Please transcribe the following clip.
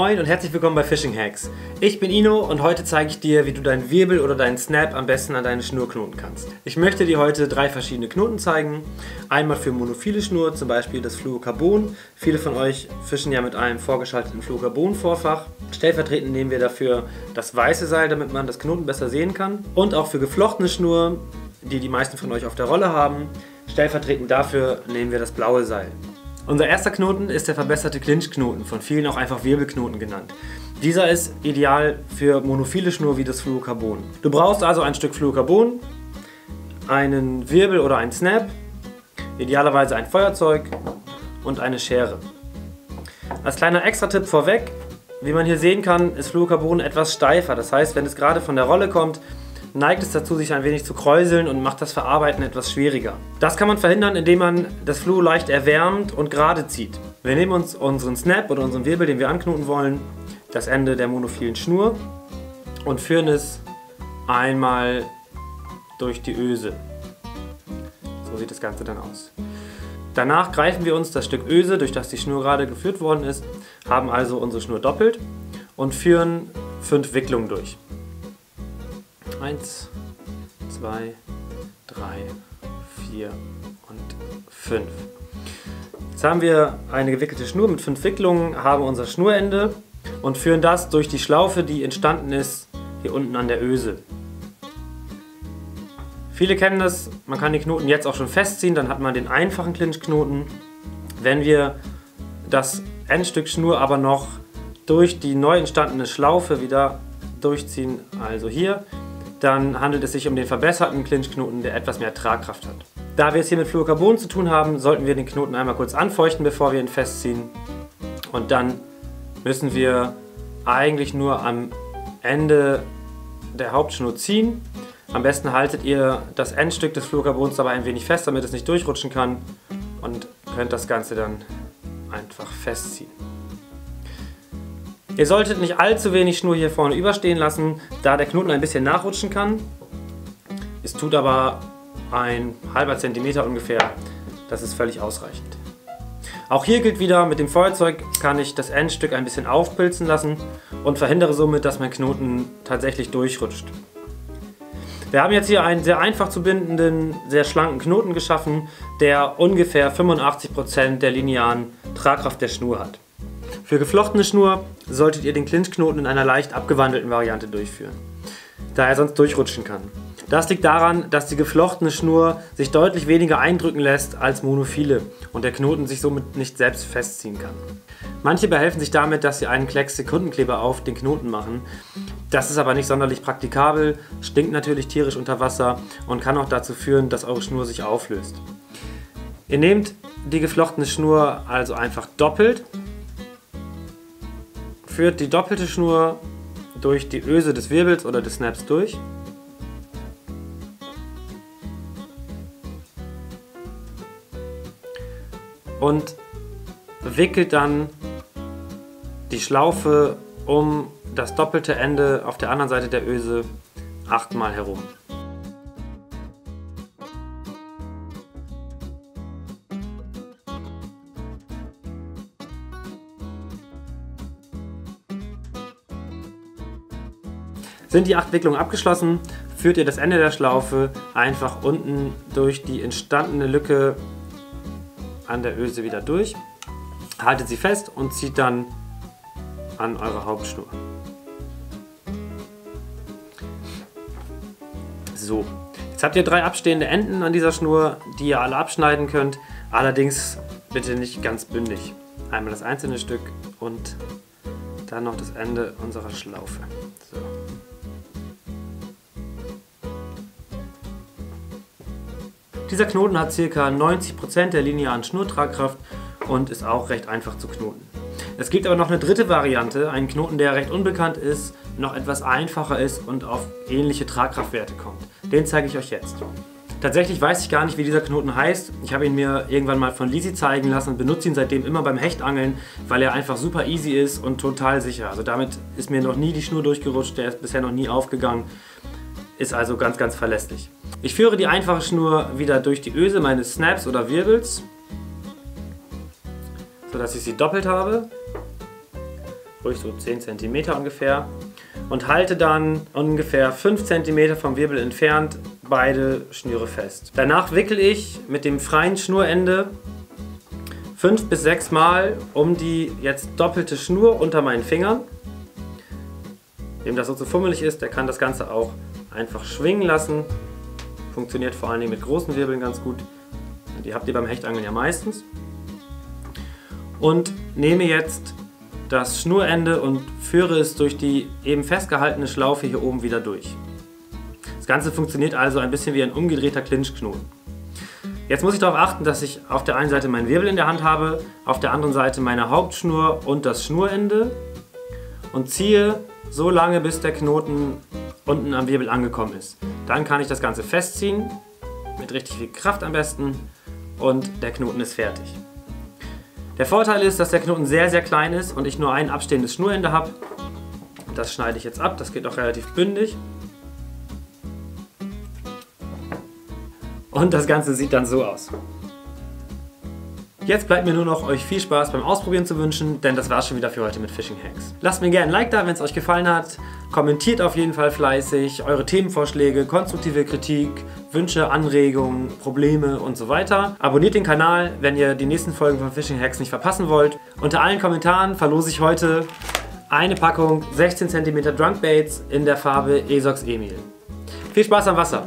Moin und herzlich willkommen bei Fishing Hacks. Ich bin Ino und heute zeige ich dir, wie du deinen Wirbel oder deinen Snap am besten an deine Schnur knoten kannst. Ich möchte dir heute drei verschiedene Knoten zeigen. Einmal für monophile Schnur, zum Beispiel das Fluorocarbon. Viele von euch fischen ja mit einem vorgeschalteten Fluorocarbon-Vorfach. Stellvertretend nehmen wir dafür das weiße Seil, damit man das Knoten besser sehen kann. Und auch für geflochtene Schnur, die die meisten von euch auf der Rolle haben. Stellvertretend dafür nehmen wir das blaue Seil. Unser erster Knoten ist der verbesserte Clinch-Knoten, von vielen auch einfach Wirbelknoten genannt. Dieser ist ideal für monophile Schnur wie das Fluorocarbon. Du brauchst also ein Stück Fluorocarbon, einen Wirbel oder einen Snap, idealerweise ein Feuerzeug und eine Schere. Als kleiner Extra-Tipp vorweg, wie man hier sehen kann, ist Fluorocarbon etwas steifer. Das heißt, wenn es gerade von der Rolle kommt, neigt es dazu, sich ein wenig zu kräuseln und macht das Verarbeiten etwas schwieriger. Das kann man verhindern, indem man das Fluo leicht erwärmt und gerade zieht. Wir nehmen uns unseren Snap oder unseren Wirbel, den wir anknoten wollen, das Ende der monophilen Schnur und führen es einmal durch die Öse. So sieht das Ganze dann aus. Danach greifen wir uns das Stück Öse, durch das die Schnur gerade geführt worden ist, haben also unsere Schnur doppelt und führen fünf Wicklungen durch. 1, 2, 3, 4 und 5. Jetzt haben wir eine gewickelte Schnur mit fünf Wicklungen, haben unser Schnurende und führen das durch die Schlaufe, die entstanden ist, hier unten an der Öse. Viele kennen das, man kann die Knoten jetzt auch schon festziehen, dann hat man den einfachen Clinch-Knoten. Wenn wir das Endstück Schnur aber noch durch die neu entstandene Schlaufe wieder durchziehen, also hier, dann handelt es sich um den verbesserten Clinchknoten, der etwas mehr Tragkraft hat. Da wir es hier mit Fluorocarbon zu tun haben, sollten wir den Knoten einmal kurz anfeuchten, bevor wir ihn festziehen. Und dann müssen wir eigentlich nur am Ende der Hauptschnur ziehen. Am besten haltet ihr das Endstück des Fluorocarbons dabei ein wenig fest, damit es nicht durchrutschen kann und könnt das Ganze dann einfach festziehen. Ihr solltet nicht allzu wenig Schnur hier vorne überstehen lassen, da der Knoten ein bisschen nachrutschen kann. Es tut aber ein halber Zentimeter ungefähr. Das ist völlig ausreichend. Auch hier gilt wieder, mit dem Feuerzeug kann ich das Endstück ein bisschen aufpilzen lassen und verhindere somit, dass mein Knoten tatsächlich durchrutscht. Wir haben jetzt hier einen sehr einfach zu bindenden, sehr schlanken Knoten geschaffen, der ungefähr 85% der linearen Tragkraft der Schnur hat. Für geflochtene Schnur solltet ihr den Clinchknoten in einer leicht abgewandelten Variante durchführen, da er sonst durchrutschen kann. Das liegt daran, dass die geflochtene Schnur sich deutlich weniger eindrücken lässt als monophile und der Knoten sich somit nicht selbst festziehen kann. Manche behelfen sich damit, dass sie einen Klecks Sekundenkleber auf den Knoten machen. Das ist aber nicht sonderlich praktikabel, stinkt natürlich tierisch unter Wasser und kann auch dazu führen, dass eure Schnur sich auflöst. Ihr nehmt die geflochtene Schnur also einfach doppelt führt die doppelte Schnur durch die Öse des Wirbels oder des Snaps durch. Und wickelt dann die Schlaufe um das doppelte Ende auf der anderen Seite der Öse achtmal herum. Sind die acht Wicklungen abgeschlossen, führt ihr das Ende der Schlaufe einfach unten durch die entstandene Lücke an der Öse wieder durch. Haltet sie fest und zieht dann an eure Hauptschnur. So, jetzt habt ihr drei abstehende Enden an dieser Schnur, die ihr alle abschneiden könnt. Allerdings bitte nicht ganz bündig. Einmal das einzelne Stück und dann noch das Ende unserer Schlaufe. So. Dieser Knoten hat ca. 90% der linearen Schnurtragkraft und ist auch recht einfach zu knoten. Es gibt aber noch eine dritte Variante, einen Knoten, der recht unbekannt ist, noch etwas einfacher ist und auf ähnliche Tragkraftwerte kommt. Den zeige ich euch jetzt. Tatsächlich weiß ich gar nicht, wie dieser Knoten heißt. Ich habe ihn mir irgendwann mal von Lisi zeigen lassen und benutze ihn seitdem immer beim Hechtangeln, weil er einfach super easy ist und total sicher. Also damit ist mir noch nie die Schnur durchgerutscht, der ist bisher noch nie aufgegangen. Ist also ganz, ganz verlässlich. Ich führe die einfache Schnur wieder durch die Öse meines Snaps oder Wirbels, sodass ich sie doppelt habe. ruhig so 10 cm ungefähr und halte dann ungefähr 5 cm vom Wirbel entfernt beide Schnüre fest. Danach wickel ich mit dem freien Schnurende 5 bis 6 Mal um die jetzt doppelte Schnur unter meinen Fingern. Wem das so zu fummelig ist, der kann das Ganze auch einfach schwingen lassen. Funktioniert vor allen Dingen mit großen Wirbeln ganz gut. Die habt ihr beim Hechtangeln ja meistens. Und nehme jetzt das Schnurende und führe es durch die eben festgehaltene Schlaufe hier oben wieder durch. Das Ganze funktioniert also ein bisschen wie ein umgedrehter Clinchknoten. Jetzt muss ich darauf achten, dass ich auf der einen Seite meinen Wirbel in der Hand habe, auf der anderen Seite meine Hauptschnur und das Schnurende und ziehe so lange, bis der Knoten unten am Wirbel angekommen ist. Dann kann ich das Ganze festziehen, mit richtig viel Kraft am besten und der Knoten ist fertig. Der Vorteil ist, dass der Knoten sehr, sehr klein ist und ich nur ein abstehendes Schnurende habe. Das schneide ich jetzt ab, das geht auch relativ bündig. Und das Ganze sieht dann so aus. Jetzt bleibt mir nur noch euch viel Spaß beim Ausprobieren zu wünschen, denn das war's schon wieder für heute mit Fishing Hacks. Lasst mir gerne ein Like da, wenn es euch gefallen hat. Kommentiert auf jeden Fall fleißig eure Themenvorschläge, konstruktive Kritik, Wünsche, Anregungen, Probleme und so weiter. Abonniert den Kanal, wenn ihr die nächsten Folgen von Fishing Hacks nicht verpassen wollt. Unter allen Kommentaren verlose ich heute eine Packung 16 cm Drunkbaits in der Farbe Esox Emil. Viel Spaß am Wasser!